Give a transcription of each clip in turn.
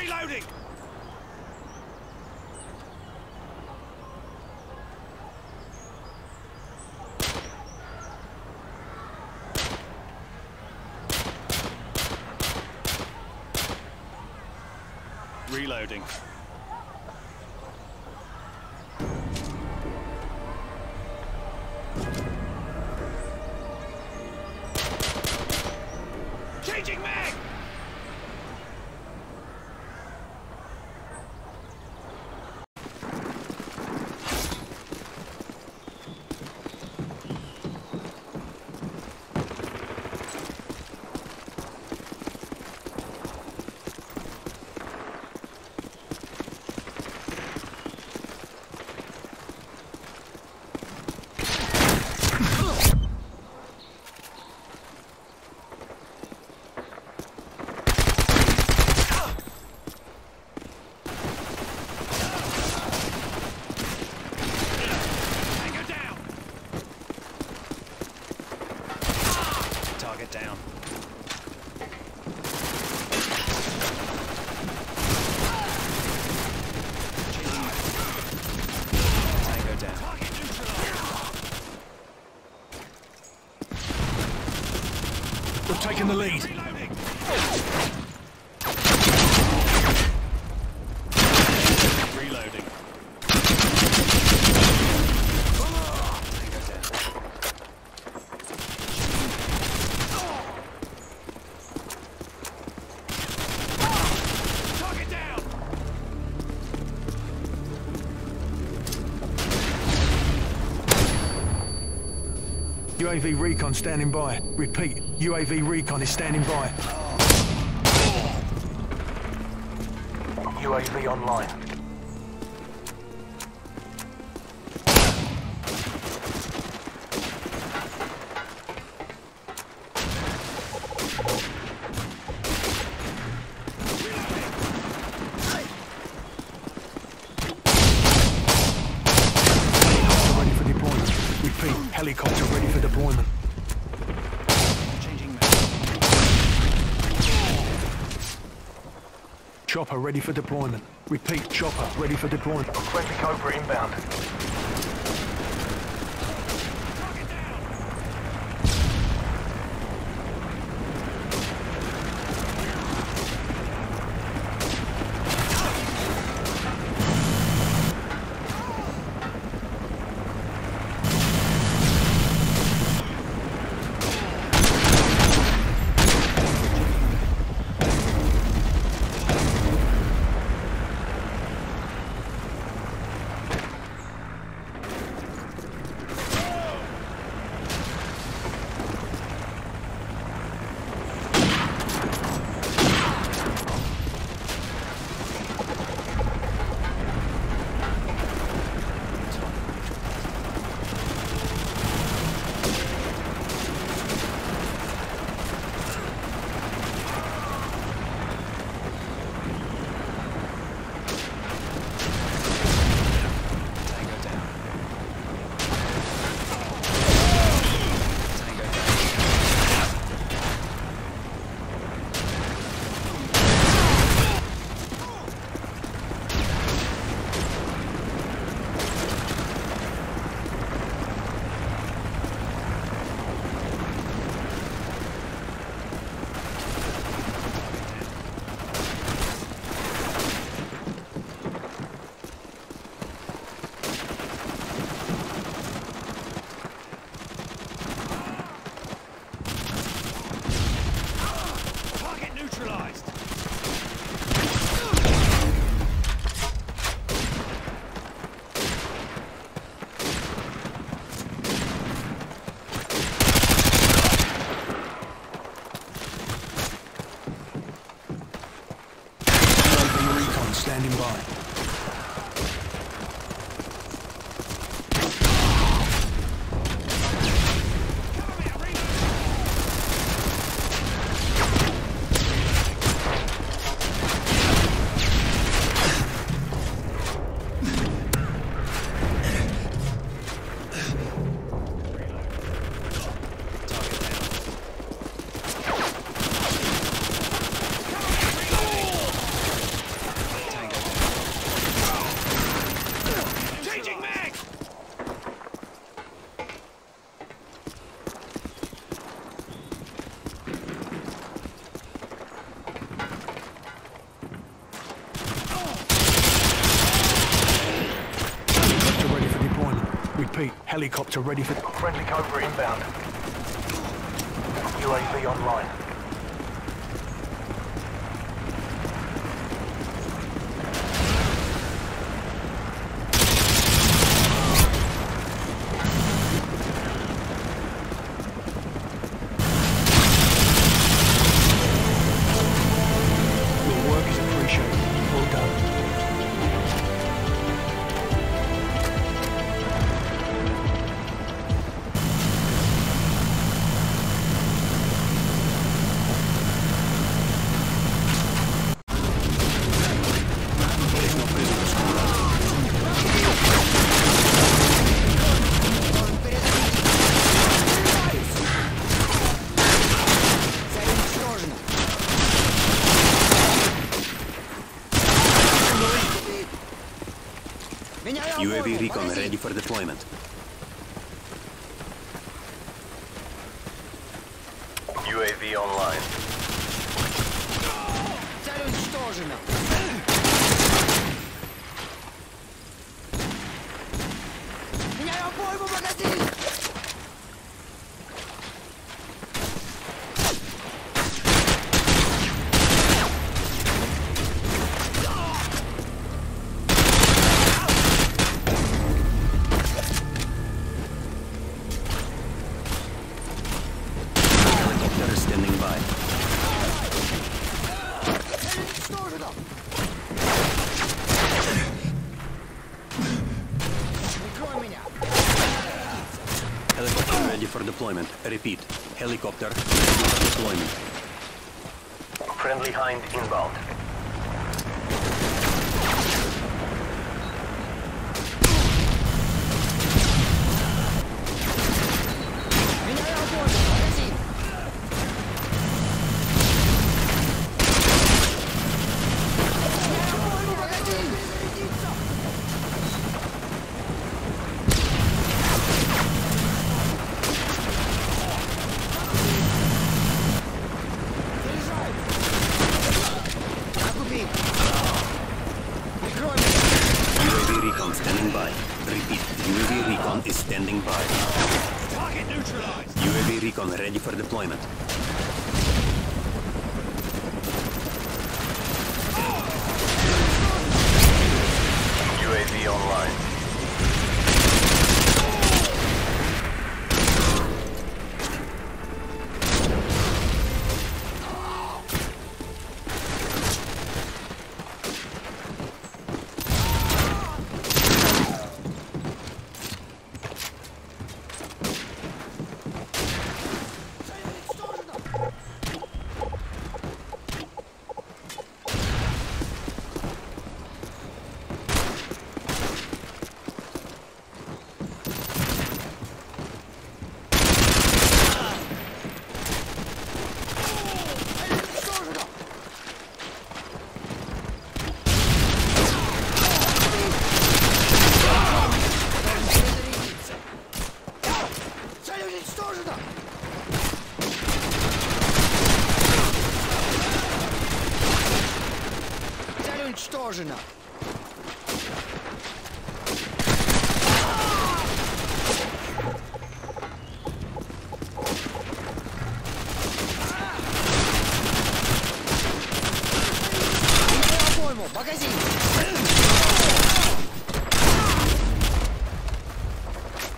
Reloading! Reloading. We've taken the lead. Reloading. Reloading. Tango down. Target down! UAV recon standing by. Repeat, UAV recon is standing by. UAV online. Ready for deployment. Helicopter ready for deployment. Chopper ready for deployment. Repeat, chopper ready for deployment. Requesting Cobra inbound. helicopter ready for... Friendly Cobra inbound. UAV online. deployment. UAV online. Cel assigned inbound. Магазин!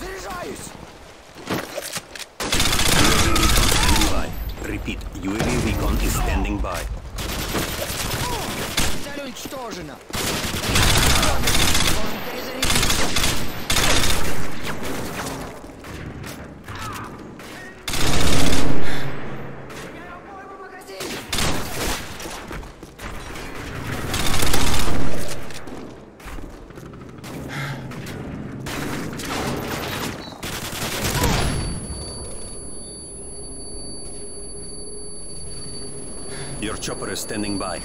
Заряжаюсь! Revive. Repeat. UAV recon is standing by. Цель уничтожена. Your chopper is standing by.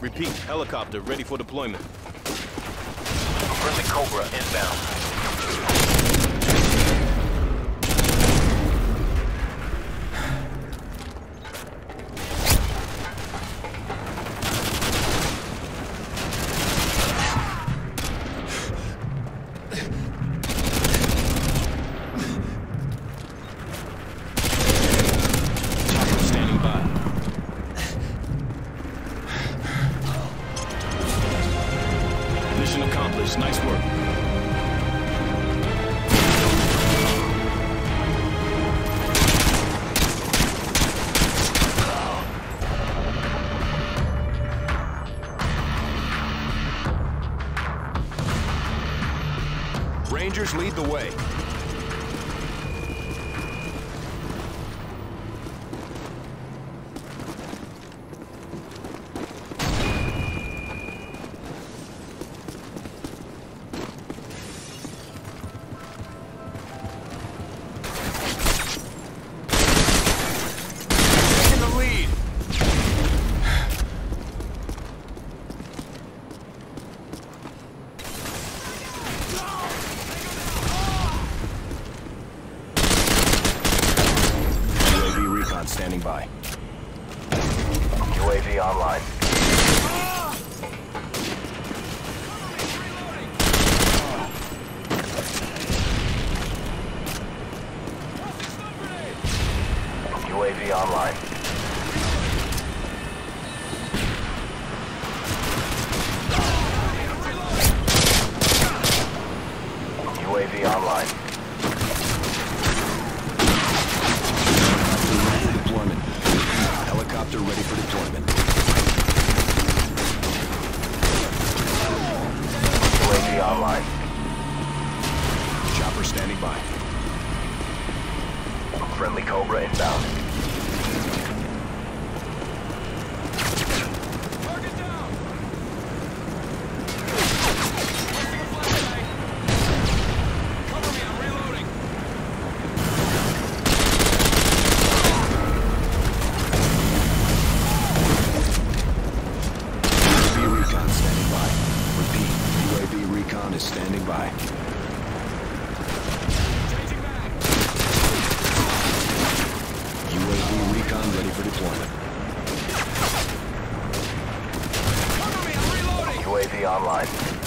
Repeat, helicopter ready for deployment. Rangers lead the way. standing by. UAV online. Bye. Friendly Cobra inbound. recon ready for deployment. UAV online.